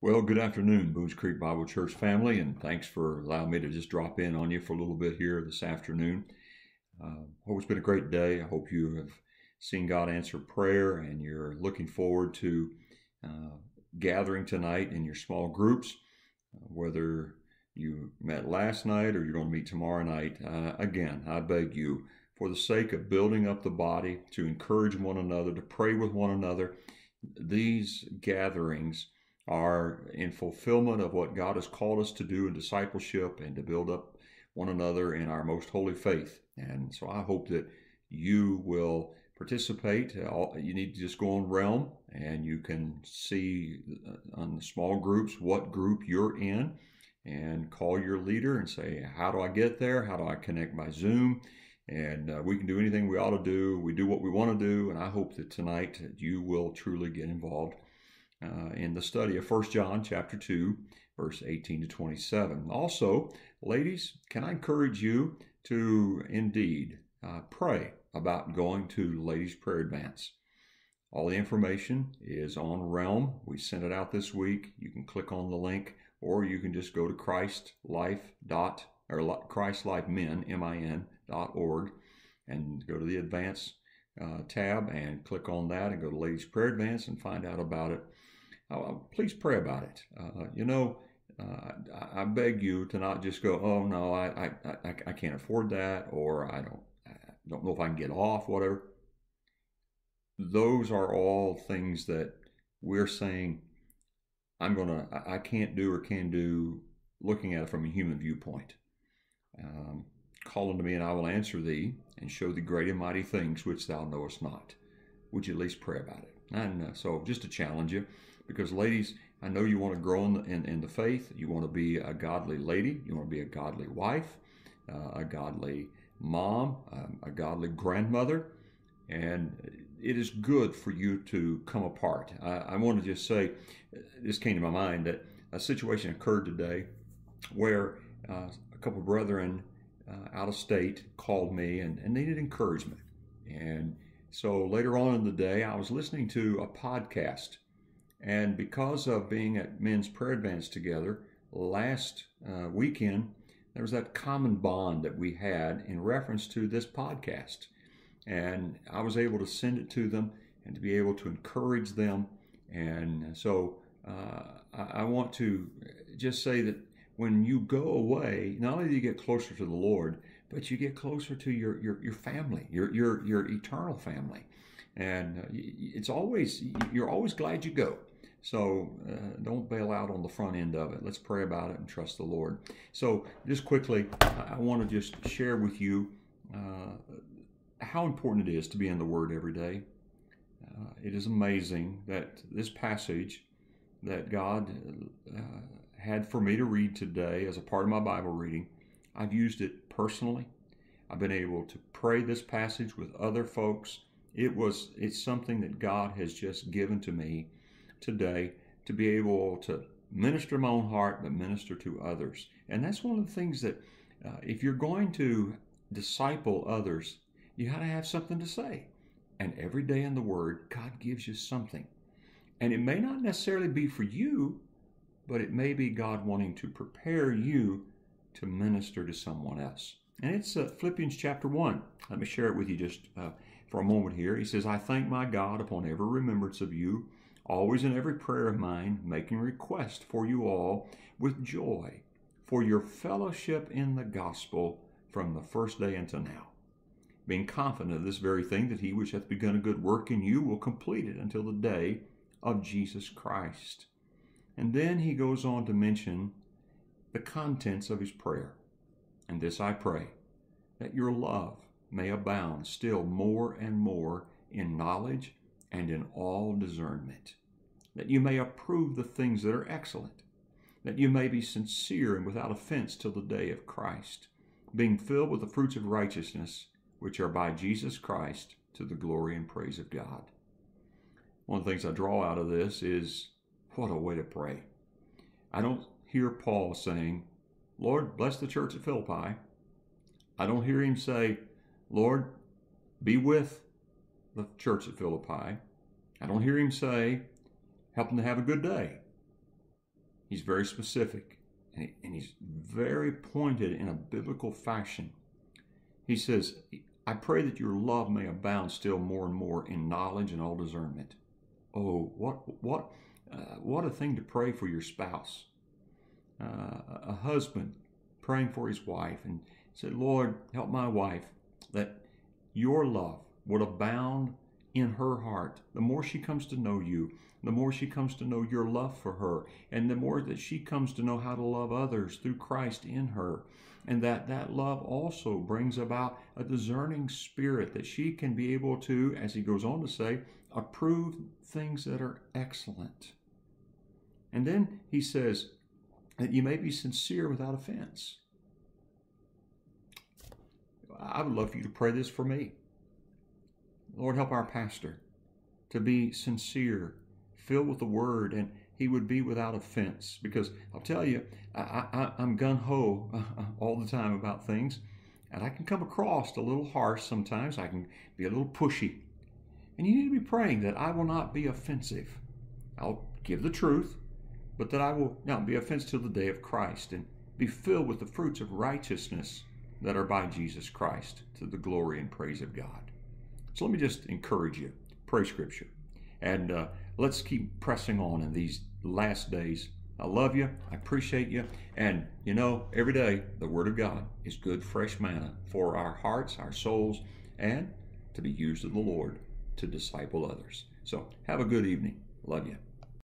Well, good afternoon, Boones Creek Bible Church family, and thanks for allowing me to just drop in on you for a little bit here this afternoon. Uh, hope it's been a great day. I hope you have seen God answer prayer and you're looking forward to uh, gathering tonight in your small groups, uh, whether you met last night or you're going to meet tomorrow night. Uh, again, I beg you, for the sake of building up the body, to encourage one another, to pray with one another, these gatherings are in fulfillment of what God has called us to do in discipleship and to build up one another in our most holy faith. And so I hope that you will participate. You need to just go on Realm and you can see uh, on the small groups what group you're in and call your leader and say, How do I get there? How do I connect by Zoom? And uh, we can do anything we ought to do. We do what we want to do. And I hope that tonight you will truly get involved uh, in the study of First John chapter 2, verse 18 to 27. Also, ladies, can I encourage you to indeed uh, pray about going to Ladies Prayer Advance? All the information is on Realm. We sent it out this week. You can click on the link, or you can just go to Christlife dot or Christlifemin M-I-N dot org and go to the Advance uh, tab and click on that and go to Ladies Prayer Advance and find out about it. Uh, please pray about it. Uh, you know, uh, I, beg you to not just go, oh no, I, I, I, I can't afford that, or I don't, I don't know if I can get off, whatever. Those are all things that we're saying I'm gonna, I can't do or can do, looking at it from a human viewpoint. Um, call unto me, and I will answer thee, and show thee great and mighty things which thou knowest not. Would you at least pray about it? And uh, so, just to challenge you because ladies, I know you want to grow in the, in, in the faith. You want to be a godly lady. You want to be a godly wife, uh, a godly mom, um, a godly grandmother. And it is good for you to come apart. I, I want to just say, this came to my mind that a situation occurred today where uh, a couple brethren uh, out of state called me and, and needed encouragement. And so later on in the day, I was listening to a podcast and because of being at Men's Prayer Advance together last uh, weekend, there was that common bond that we had in reference to this podcast. And I was able to send it to them and to be able to encourage them. And so uh, I, I want to just say that when you go away, not only do you get closer to the Lord, but you get closer to your, your, your family, your, your, your eternal family. And uh, it's always, you're always glad you go. So uh, don't bail out on the front end of it. Let's pray about it and trust the Lord. So, just quickly, I want to just share with you uh, how important it is to be in the Word every day. Uh, it is amazing that this passage that God uh, had for me to read today as a part of my Bible reading, I've used it personally. I've been able to pray this passage with other folks. It was it's something that God has just given to me today to be able to minister my own heart, but minister to others. And that's one of the things that, uh, if you're going to disciple others, you got to have something to say. And every day in the Word, God gives you something. And it may not necessarily be for you, but it may be God wanting to prepare you to minister to someone else. And it's uh, Philippians chapter 1. Let me share it with you just uh, for a moment here. He says, I thank my God upon every remembrance of you always in every prayer of mine, making request for you all with joy for your fellowship in the gospel from the first day until now, being confident of this very thing that he which hath begun a good work in you will complete it until the day of Jesus Christ. And then he goes on to mention the contents of his prayer. And this I pray, that your love may abound still more and more in knowledge and in all discernment, that you may approve the things that are excellent, that you may be sincere and without offense till the day of Christ, being filled with the fruits of righteousness, which are by Jesus Christ to the glory and praise of God. One of the things I draw out of this is what a way to pray. I don't hear Paul saying, Lord, bless the church at Philippi. I don't hear him say, Lord, be with the church at Philippi. I don't hear him say, help them to have a good day. he's very specific and, he, and he's very pointed in a biblical fashion. He says, I pray that your love may abound still more and more in knowledge and all discernment. Oh, what what uh, what a thing to pray for your spouse. Uh, a husband praying for his wife and said, Lord, help my wife that your love would abound in her heart. The more she comes to know you, the more she comes to know your love for her, and the more that she comes to know how to love others through Christ in her. And that that love also brings about a discerning spirit that she can be able to, as he goes on to say, approve things that are excellent. And then he says that you may be sincere without offense. I would love for you to pray this for me. Lord, help our pastor to be sincere, filled with the word, and he would be without offense. Because I'll tell you, I, am gun ho uh, uh, all the time about things, and I can come across a little harsh sometimes. I can be a little pushy. And you need to be praying that I will not be offensive. I'll give the truth, but that I will not be offensive till the day of Christ and be filled with the fruits of righteousness that are by Jesus Christ to the glory and praise of God. So let me just encourage you pray scripture. And uh, let's keep pressing on in these last days. I love you. I appreciate you. And you know, every day the Word of God is good, fresh manna for our hearts, our souls, and to be used of the Lord to disciple others. So have a good evening. Love you.